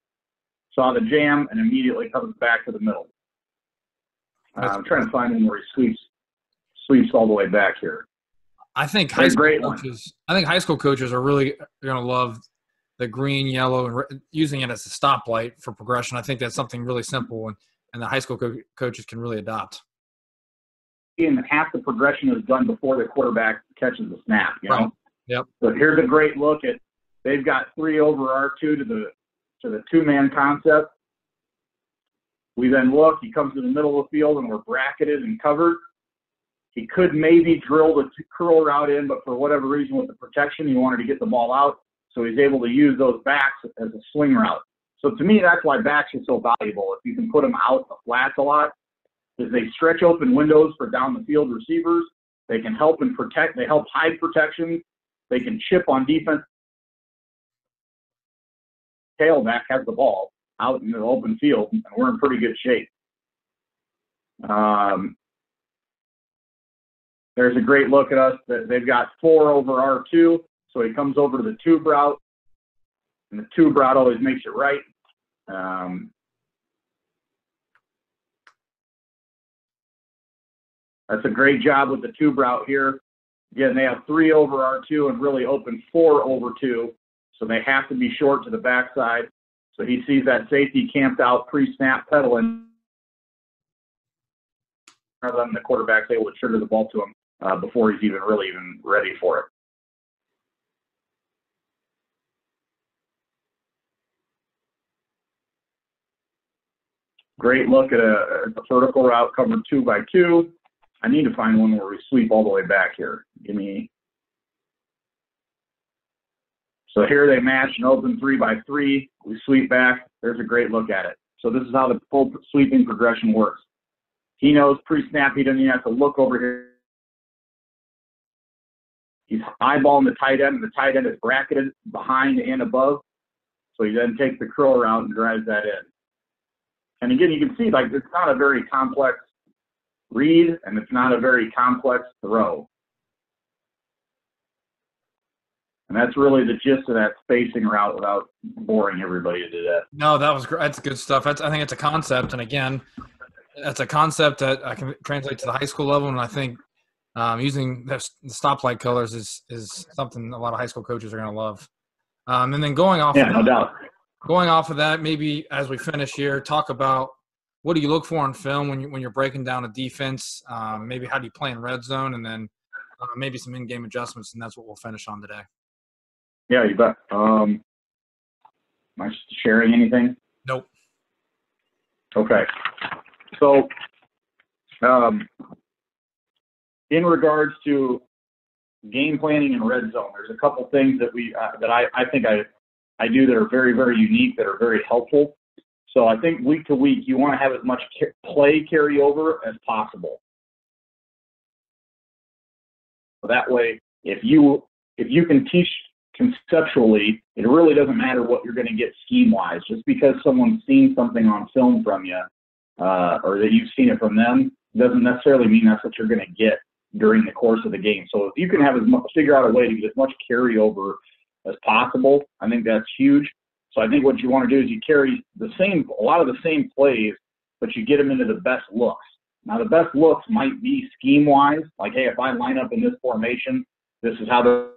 saw the jam, and immediately comes back to the middle. Uh, I'm trying to find him where he sweeps sweeps all the way back here. I think high school coaches. One. I think high school coaches are really going to love the green, yellow, and re- using it as a stoplight for progression. I think that's something really simple, and, and the high school co- coaches can really adopt. And half the progression is done before the quarterback catches the snap. You know. Right. Yep. So here's a great look at. They've got three over R two to the to the two man concept. We then look. He comes to the middle of the field, and we're bracketed and covered. He could maybe drill the curl route in, but for whatever reason, with the protection, he wanted to get the ball out. So he's able to use those backs as a swing route. So to me, that's why backs are so valuable. If you can put them out the flats a lot, is they stretch open windows for down the field receivers. They can help and protect. They help hide protection. They can chip on defense. Tailback has the ball out in the open field, and we're in pretty good shape. Um, there's a great look at us. That they've got four over R2. So he comes over to the tube route, and the tube route always makes it right. Um, that's a great job with the tube route here. Again, they have three over R2 and really open four over two. So they have to be short to the backside. So he sees that safety camped out pre-snap pedaling. Then the quarterback's able to trigger the ball to him uh, before he's even really even ready for it. Great look at a, a vertical route covered two by two. I need to find one where we sweep all the way back here. Give me. So here they match an open three by three. We sweep back. There's a great look at it. So this is how the full sweeping progression works. He knows pre-snap. He doesn't even have to look over here. He's eyeballing the tight end, and the tight end is bracketed behind and above. So he then takes the curl around and drives that in. And again, you can see like it's not a very complex read and it's not a very complex throw. And that's really the gist of that spacing route without boring everybody to do that. No, that was great. That's good stuff. That's, I think it's a concept. And again, that's a concept that I can translate to the high school level. And I think um, using the stoplight colors is, is something a lot of high school coaches are going to love. Um, and then going off, yeah, no doubt going off of that, maybe as we finish here, talk about what do you look for in film when you when you're breaking down a defense? Um, maybe how do you play in red zone, and then uh, maybe some in-game adjustments, and that's what we'll finish on today. Yeah, you bet. Um, am I sharing anything? Nope. Okay. So, um, in regards to game planning and red zone. There's a couple things that we uh, that I, I think I I do that are very very unique that are very helpful. So I think week to week you want to have as much play carryover as possible. So that way, if you if you can teach conceptually, it really doesn't matter what you're going to get scheme wise. Just because someone's seen something on film from you, uh, or that you've seen it from them, doesn't necessarily mean that's what you're going to get during the course of the game. So if you can have as much, figure out a way to get as much carryover as possible, I think that's huge. So I think what you want to do is you carry the same, a lot of the same plays, but you get them into the best looks. Now the best looks might be scheme wise, like hey, if I line up in this formation, this is how the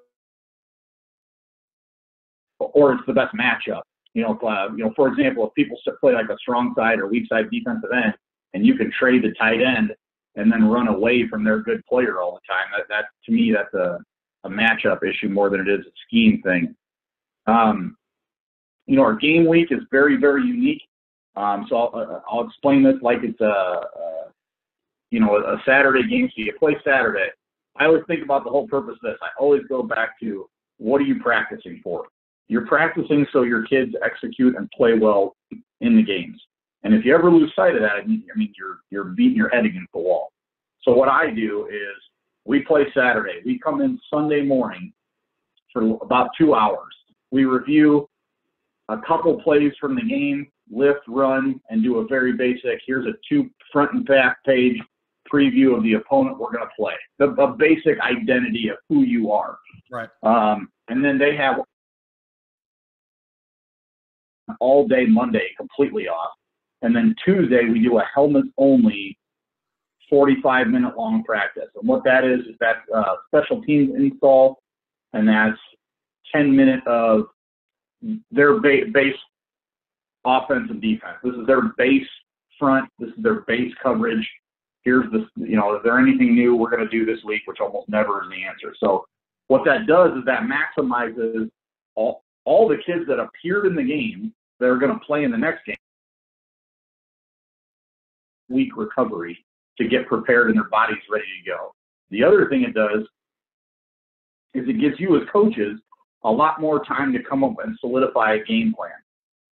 or it's the best matchup. You know, uh, you know, for example, if people play like a strong side or weak side defensive end, and you can trade the tight end and then run away from their good player all the time, that, that to me that's a, a matchup issue more than it is a scheme thing. Um, you know, our game week is very, very unique. Um, so I'll, uh, I'll explain this like it's a, a, you know, a Saturday game. So you play Saturday. I always think about the whole purpose of this. I always go back to what are you practicing for? You're practicing so your kids execute and play well in the games. And if you ever lose sight of that, I mean, you're you're beating your head against the wall. So what I do is we play Saturday. We come in Sunday morning for about two hours. We review a couple plays from the game, lift, run, and do a very basic. Here's a two front and back page preview of the opponent we're going to play. The, the basic identity of who you are. Right. Um, and then they have all day Monday completely off. And then Tuesday, we do a helmet only 45 minute long practice. And what that is, is that uh, special teams install, and that's 10 minutes of their ba- base offense and defense. This is their base front. This is their base coverage. Here's the, you know, is there anything new we're going to do this week, which almost never is the answer. So what that does is that maximizes all, all the kids that appeared in the game that are going to play in the next game week recovery to get prepared and their body's ready to go. The other thing it does is it gives you as coaches a lot more time to come up and solidify a game plan.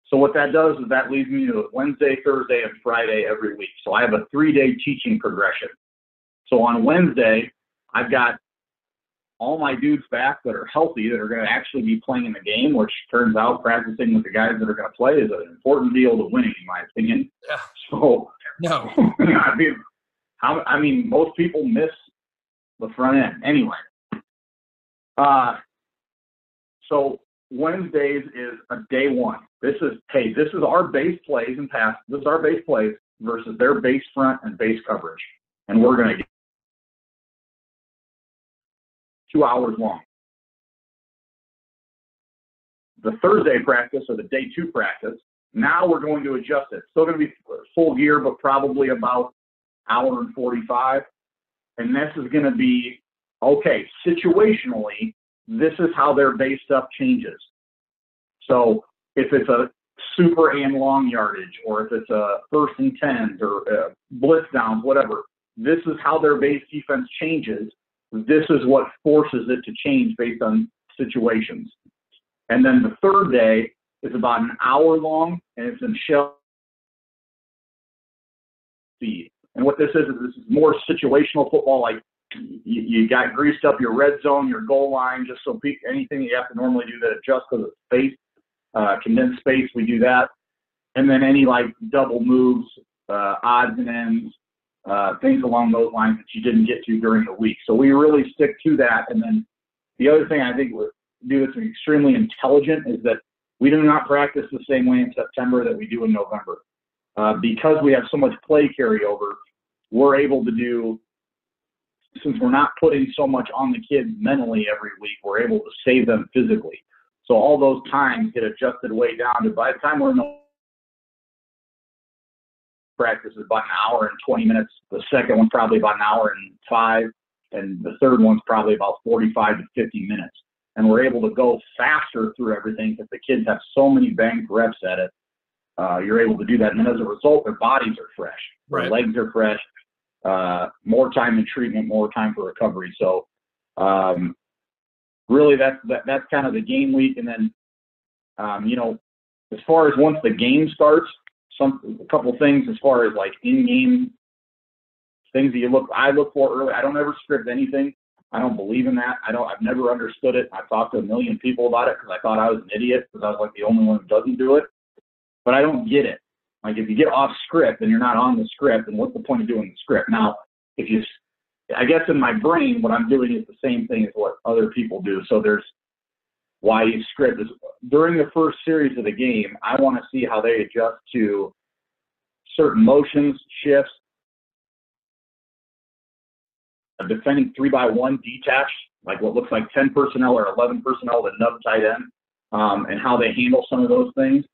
So what that does is that leaves me to Wednesday, Thursday, and Friday every week. So I have a three-day teaching progression. So on Wednesday, I've got all my dudes back that are healthy that are going to actually be playing in the game, which turns out practicing with the guys that are going to play is an important deal to winning, in my opinion. Yeah. So, no. I mean, how, I mean, most people miss the front end anyway. Uh, so Wednesdays is a day one. This is hey, this is our base plays and pass. This is our base plays versus their base front and base coverage, and we're going to get two hours long. The Thursday practice or the day two practice, now we're going to adjust it. Still going to be full gear, but probably about hour and 45. And this is going to be, okay, situationally, this is how their base stuff changes. So if it's a super and long yardage, or if it's a first and 10s or uh, blitz downs, whatever, this is how their base defense changes this is what forces it to change based on situations. And then the third day is about an hour long and it's in shell speed. And what this is is this is more situational football. Like you, you got greased up your red zone, your goal line, just so pe- anything you have to normally do that adjusts because of space, uh, condensed space, we do that. And then any like double moves, uh, odds and ends, uh, things along those lines that you didn't get to during the week. So we really stick to that. And then the other thing I think we do that's extremely intelligent is that we do not practice the same way in September that we do in November. Uh, because we have so much play carryover, we're able to do, since we're not putting so much on the kids mentally every week, we're able to save them physically. So all those times get adjusted way down to by the time we're in the practice is about an hour and 20 minutes. The second one probably about an hour and five, and the third one's probably about 45 to 50 minutes. And we're able to go faster through everything because the kids have so many banked reps at it. Uh, you're able to do that, and then as a result, their bodies are fresh, right. their legs are fresh. Uh, more time in treatment, more time for recovery. So um, really that's that, that's kind of the game week, and then um, you know, as far as once the game starts, some a couple things as far as like in-game things that you look I look for early. I don't ever script anything. I don't believe in that. I don't. I've never understood it. I've talked to a million people about it because I thought I was an idiot because I was like the only one who doesn't do it. But I don't get it. Like if you get off script and you're not on the script, then what's the point of doing the script? Now, if you, I guess in my brain, what I'm doing is the same thing as what other people do. So there's why you script is during the first series of the game. I want to see how they adjust to certain motions, shifts, A defending three by one detached, like what looks like 10 personnel or 11 personnel, the nub tight end, um, and how they handle some of those things,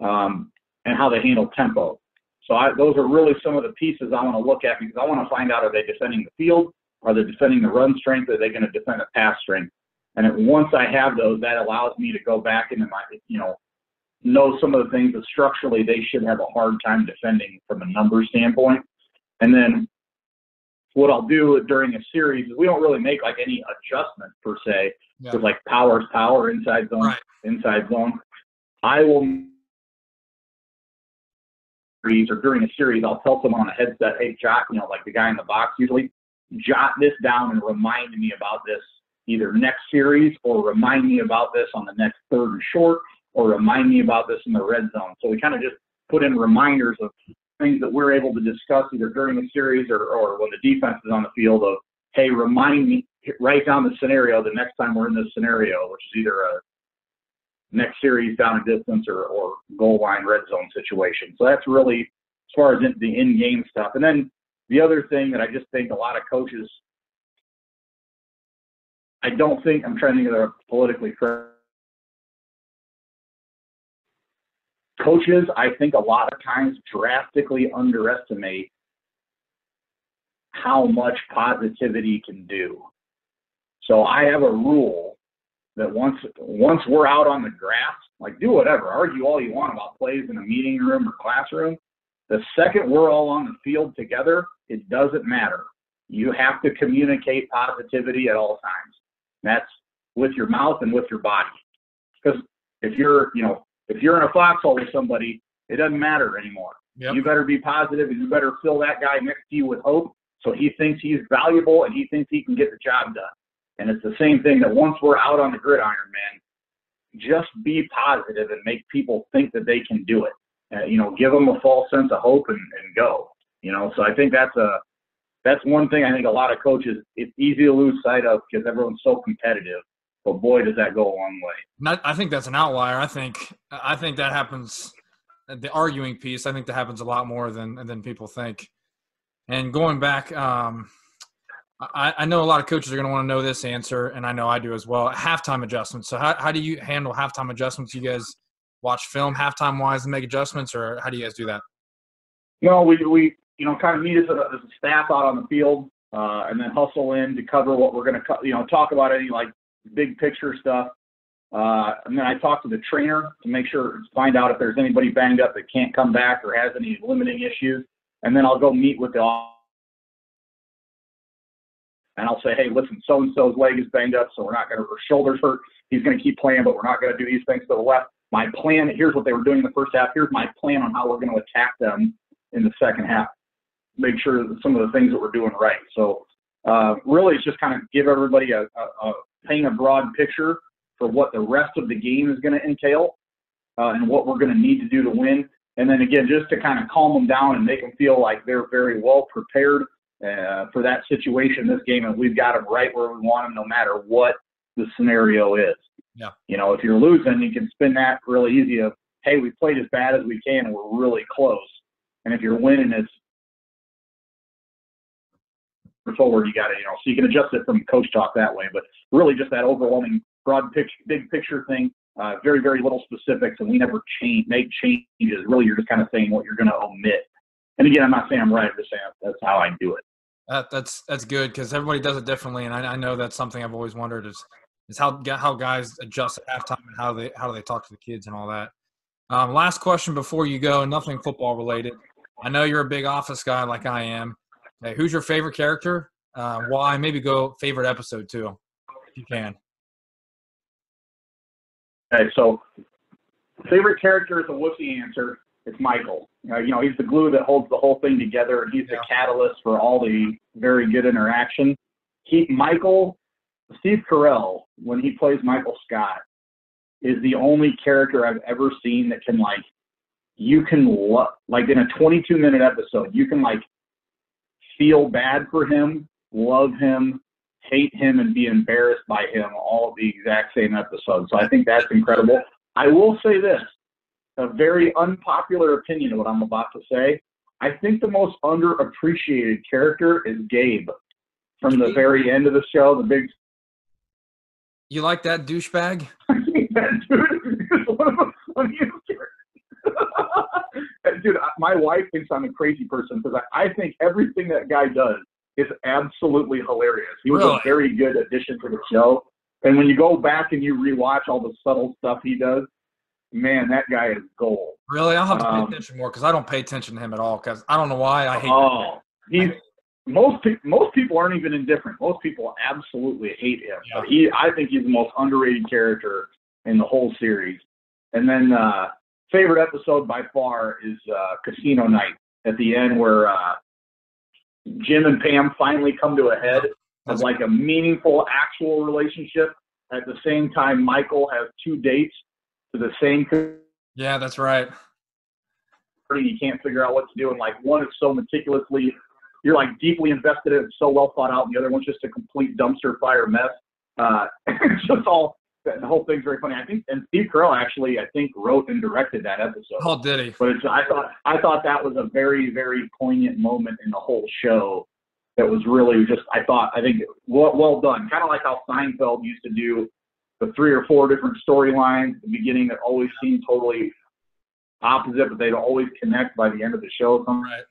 um, and how they handle tempo. So I, those are really some of the pieces I want to look at because I want to find out are they defending the field, are they defending the run strength, are they going to defend the pass strength? And once I have those, that allows me to go back into my, you know, know some of the things that structurally they should have a hard time defending from a number standpoint. And then what I'll do during a series is we don't really make like any adjustment per se, yeah. like power's power, inside zone, right. inside zone. I will or during a series, I'll tell someone on a headset, hey, jot, you know, like the guy in the box usually, jot this down and remind me about this either next series or remind me about this on the next third and short or remind me about this in the red zone. So we kind of just put in reminders of things that we're able to discuss either during a series or, or when the defense is on the field of, hey, remind me, write down the scenario the next time we're in this scenario, which is either a next series down a distance or, or goal line red zone situation. So that's really as far as the in-game stuff. And then the other thing that I just think a lot of coaches, I don't think, I'm trying to get a politically correct coaches, I think a lot of times drastically underestimate how much positivity can do. So I have a rule that once once we're out on the grass, like do whatever, argue all you want about plays in a meeting room or classroom. The second we're all on the field together, it doesn't matter. You have to communicate positivity at all times. That's with your mouth and with your body. Because if you're, you know, if you're in a foxhole with somebody, it doesn't matter anymore. Yep. You better be positive and you better fill that guy next to you with hope so he thinks he's valuable and he thinks he can get the job done. And it's the same thing that once we're out on the gridiron, man, just be positive and make people think that they can do it. Uh, you know, give them a false sense of hope and, and go. You know, so I think that's a that's one thing I think a lot of coaches it's easy to lose sight of because everyone's so competitive but boy, does that go a long way. I think that's an outlier. I think I think that happens. The arguing piece, I think that happens a lot more than than people think. And going back, um, I, I know a lot of coaches are going to want to know this answer, and I know I do as well. Halftime adjustments. So how how do you handle halftime adjustments? You guys watch film halftime wise and make adjustments, or how do you guys do that? No, we we you know kind of meet as a, as a staff out on the field, uh, and then hustle in to cover what we're going to you know talk about any like big picture stuff. Uh, and then I talk to the trainer to make sure, find out if there's anybody banged up that can't come back or has any limiting issues. And then I'll go meet with the and I'll say, hey, listen, so and so's leg is banged up, so we're not going to, her shoulder's hurt. He's going to keep playing, but we're not going to do these things to the left. My plan, here's what they were doing in the first half. Here's my plan on how we're going to attack them in the second half. Make sure that some of the things that we're doing right. So uh, really, it's just kind of give everybody a, a, a paint a broad picture for what the rest of the game is going to entail uh, and what we're going to need to do to win. And then again, just to kind of calm them down and make them feel like they're very well prepared uh, for that situation, this game, and we've got them right where we want them, no matter what the scenario is. Yeah. You know, if you're losing, you can spin that really easy. Of hey, we played as bad as we can, and we're really close. And if you're winning, it's forward, you got to, you know, so you can adjust it from coach talk that way. But really, just that overwhelming broad picture, big picture thing. Uh, very, very little specifics, and we never change, make changes. Really, you're just kind of saying what you're going to omit. And again, I'm not saying I'm right. I'm just saying that's how I do it. That, that's that's good because everybody does it differently, and I, I, know that's something I've always wondered is is how how guys adjust at halftime and how they how do they talk to the kids and all that. Um, last question before you go, nothing football related. I know you're a big office guy like I am. Who's your favorite character? Uh, why? Maybe go favorite episode too, if you can. Okay, so favorite character is a wussy answer. It's Michael. Uh, you know, he's the glue that holds the whole thing together, and he's the catalyst for all the very good interaction. He, Michael, Steve Carell, when he plays Michael Scott, is the only character I've ever seen that can like, you can lo- like in a 22 minute episode, you can like feel bad for him, love him, hate him, and be embarrassed by him all the exact same episode. So I think that's incredible. I will say this a very unpopular opinion of what I'm about to say. I think the most underappreciated character is Gabe from the very end of the show, the big. You like that douchebag? I think that dude is one of the funniest characters. dude, my wife thinks I'm a crazy person because I, I think everything that guy does is absolutely hilarious. He was Really? a very good addition to the show. And when you go back and you rewatch all the subtle stuff he does, man, that guy is gold. Really? I'll have to pay Um, attention more because I don't pay attention to him at all. Because I don't know why I hate. Oh, he's most people. Most people aren't even indifferent. Most people absolutely hate him. Yeah. But he, I think, he's the most underrated character in the whole series. And then uh, favorite episode by far is uh, Casino Night at the end, where uh, Jim and Pam finally come to a head of like a meaningful, actual relationship. At the same time, Michael has two dates the same Yeah, that's right. you can't figure out what to do. And like one is so meticulously, you're like deeply invested in it, so well thought out. And the other one's just a complete dumpster fire mess. Uh, it's just all the whole thing's very funny. I think, and Steve Carell actually, I think, wrote and directed that episode. Oh, did he? But it's, I thought I thought that was a very very poignant moment in the whole show. That was really just I thought I think well, well done. Kind of like how Seinfeld used to do the three or four different storylines at the beginning that always seemed totally opposite, but they'd always connect by the end of the show. Right.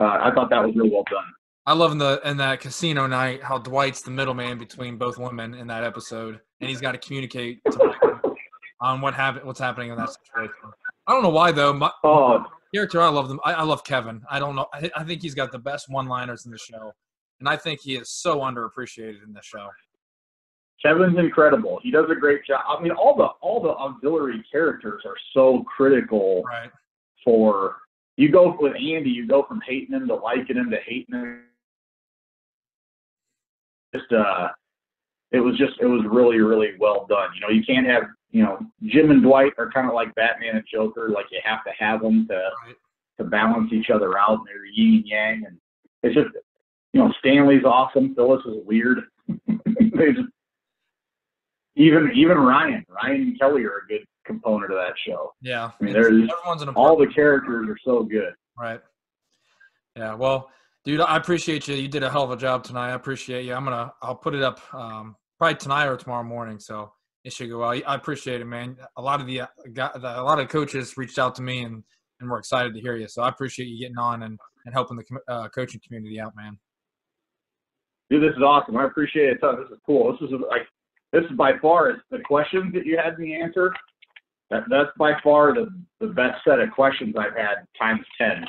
Uh, I thought that was really well done. I love in the in that casino night how Dwight's the middleman between both women in that episode, and he's got to communicate to on what happen what's happening in that situation. I don't know why though. My Oh, character, I love them. I, I love Kevin. I don't know. I, I think he's got the best one-liners in the show, and I think he is so underappreciated in the show. Kevin's incredible. He does a great job. I mean, all the all the auxiliary characters are so critical Right. for you go with Andy, you go from hating him to liking him to hating him. Just uh it was just it was really, really well done. You know, you can't have you know, Jim and Dwight are kind of like Batman and Joker, like you have to have them to Right. to balance each other out and they're yin and yang and it's just you know, Stanley's awesome, Phyllis is weird. they just even even Ryan, Ryan and Kelly are a good component of that show. Yeah. I mean, there's everyone's an all the characters are so good. Right. Yeah. Well, dude, I appreciate you. You did a hell of a job tonight. I appreciate you. I'm gonna. I'll put it up um, probably tonight or tomorrow morning. So it should go well. I appreciate it, man. A lot of the, uh, guy- the a lot of coaches reached out to me and and we're excited to hear you. So I appreciate you getting on and and helping the uh, coaching community out, man. Dude, this is awesome. I appreciate it. This is cool. This is like this is by far the questions that you had me answer. That that's by far the the best set of questions I've had times ten.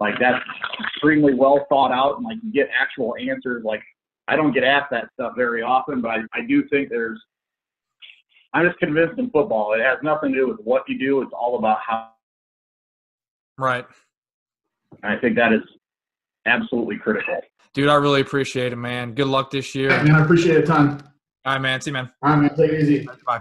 Like that's extremely well thought out, and like you get actual answers. Like I don't get asked that stuff very often, but I, I do think there's. I'm just convinced in football, it has nothing to do with what you do. It's all about how. Right. I think that is absolutely critical. Dude, I really appreciate it, man. Good luck this year. Yeah, man, I appreciate it a ton. All right, man. See you, man. All right, man, take it easy. Bye.